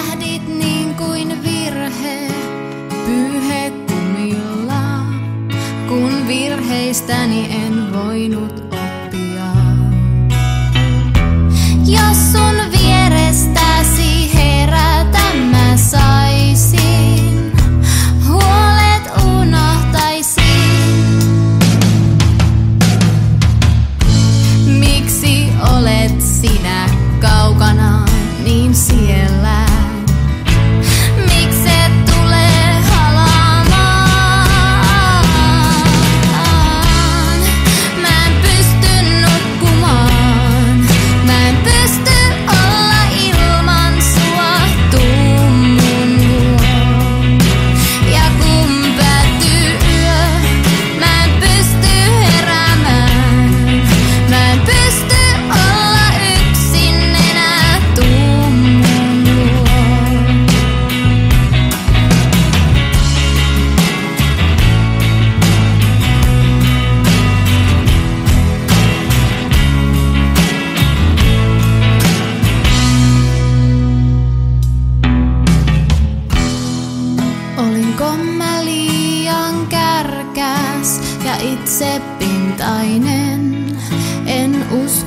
lähdit niin kuin virhe, pyyhe kumillaan, kun virheistäni en voinut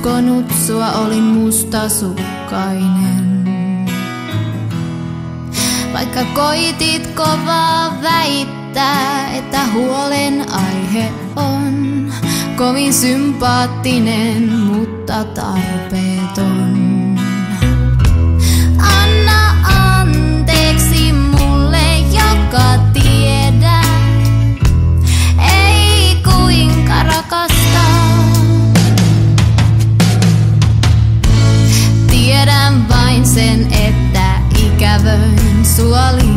uskonut sua, olin mustasukkainen. Vaikka koitit kovaa väittää, että huolen aihe on kovin sympaattinen, mutta tarpeeton. sen, että ikävöin sua liian.